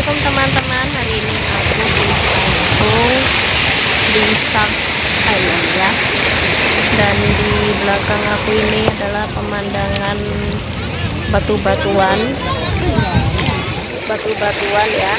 Assalamualaikum teman-teman. Hari ini aku di Saiko Di Sak Island ya. Dan di belakang aku ini adalah pemandangan Batu-batuan. Batu-batuan ya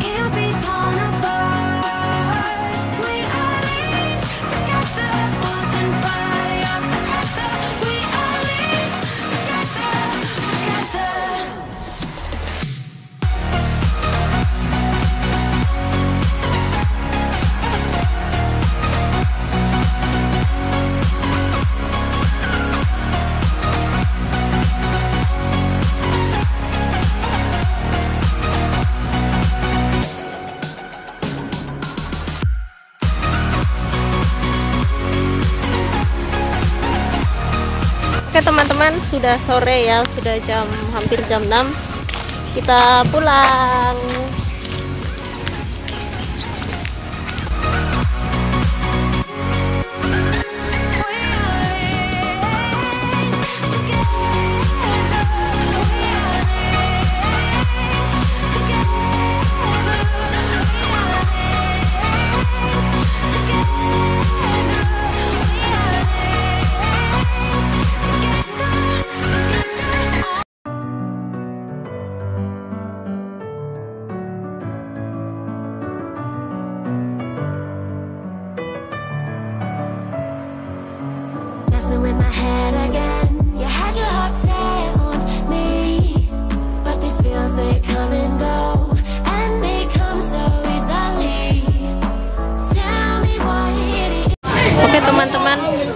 can't be torn Oke teman-teman sudah sore ya sudah jam hampir jam 6 kita pulang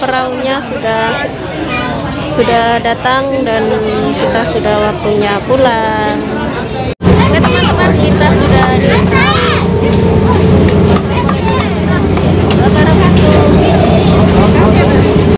perahunya sudah sudah datang dan kita sudah waktunya pulang Oke teman-teman kita sudah di. Wabarakatuh.